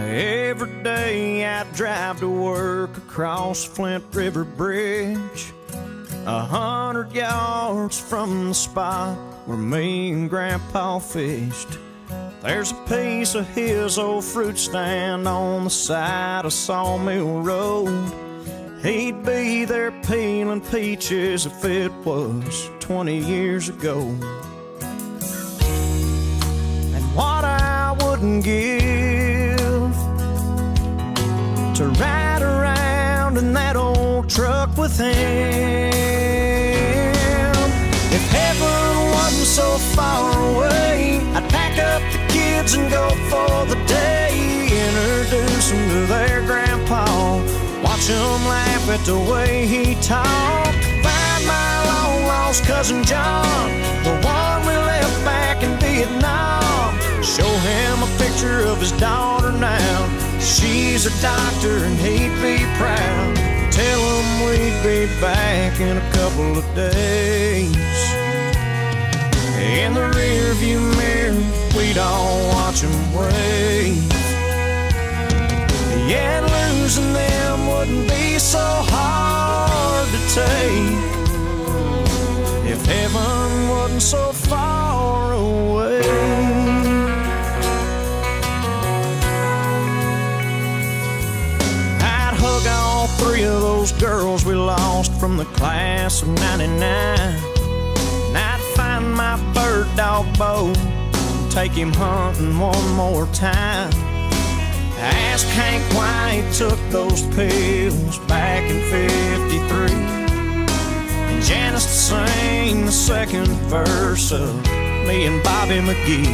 Every day I drive to work across Flint River Bridge. A hundred yards from the spot where me and Grandpa fished. There's a piece of his old fruit stand on the side of Sawmill Road. He'd be there peeling peaches if it was 20 years ago. And what I wouldn't give to ride around in that old truck with him. If heaven wasn't so far and go for the day. Introduce them to their grandpa, watch them laugh at the way he talked. Find my long lost cousin John, the one we left back in Vietnam. Show him a picture of his daughter now. She's a doctor and he'd be proud. Tell him we'd be back in a couple of days. All watch him wave. Losing them wouldn't be so hard to take if heaven wasn't so far away. I'd hug all three of those girls we lost from the class of 99. Take him hunting one more time. Ask Hank why he took those pills back in 53. And Janis to sing the second verse of me and Bobby McGee.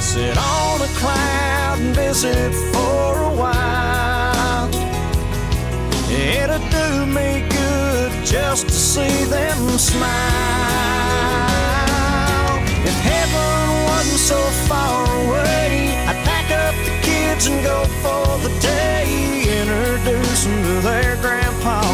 Sit on a cloud and visit for a while. It'd do me good just to see them smile. If heaven wasn't so far away, I'd pack up the kids and go for the day. Introduce them to their grandpa,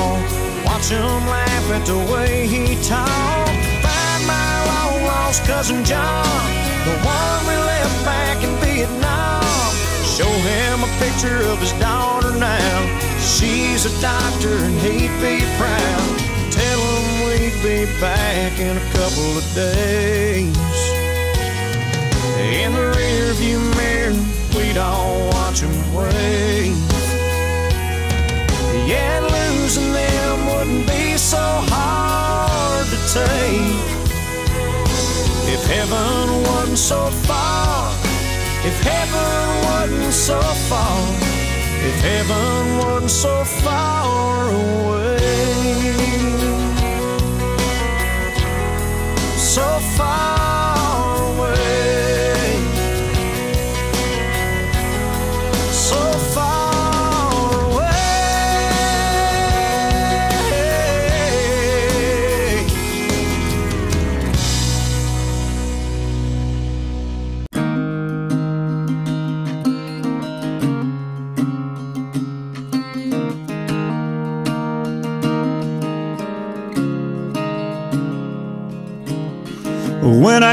watch them laugh at the way he talked. Find my long lost cousin John, the one we left back in Vietnam. Show him a picture of his daughter now. She's a doctor and he'd be proud. Tell him we'd be back in a couple of days. In the rearview mirror, we'd all watch him wave. Yet losing them wouldn't be so hard to take. If heaven wasn't so far, if heaven wasn't so far, if heaven wasn't so far away, so far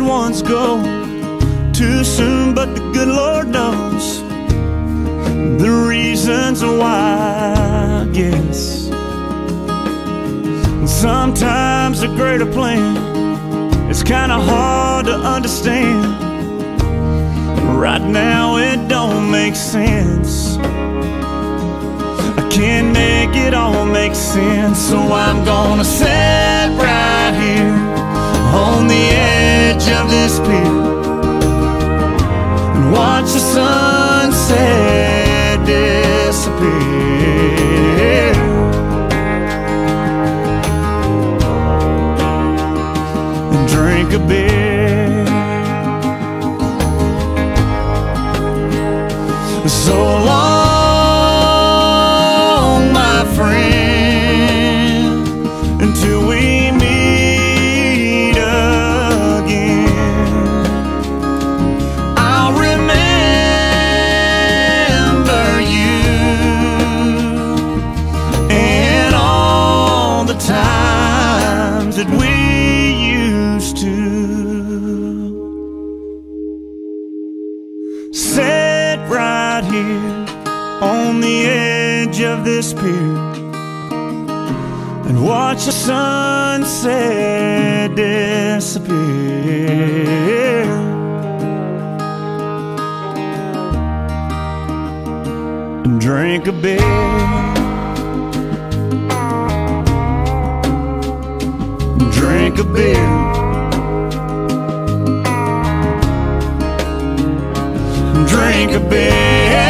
good ones go too soon, but the good Lord knows the reasons why, yes. Sometimes a greater plan is kind of hard to understand. Right now, it don't make sense. I can't make it all make sense, so I'm gonna sit right here on the edge edge of this pier and watch the sunset disappear. And drink a beer. The sunset disappear. and drink a beer. Drink a beer. Drink a beer.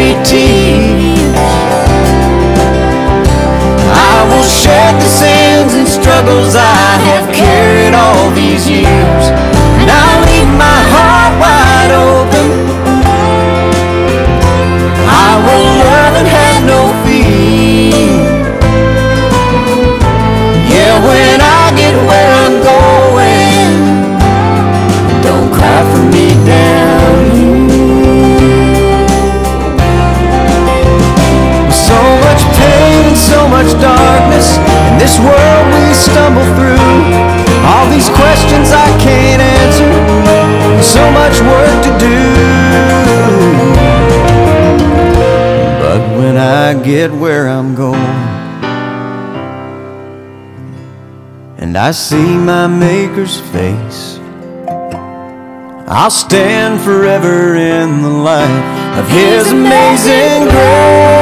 only much work to do. But when I get where I'm going, and I see my Maker's face. I'll stand forever in the light of His amazing grace.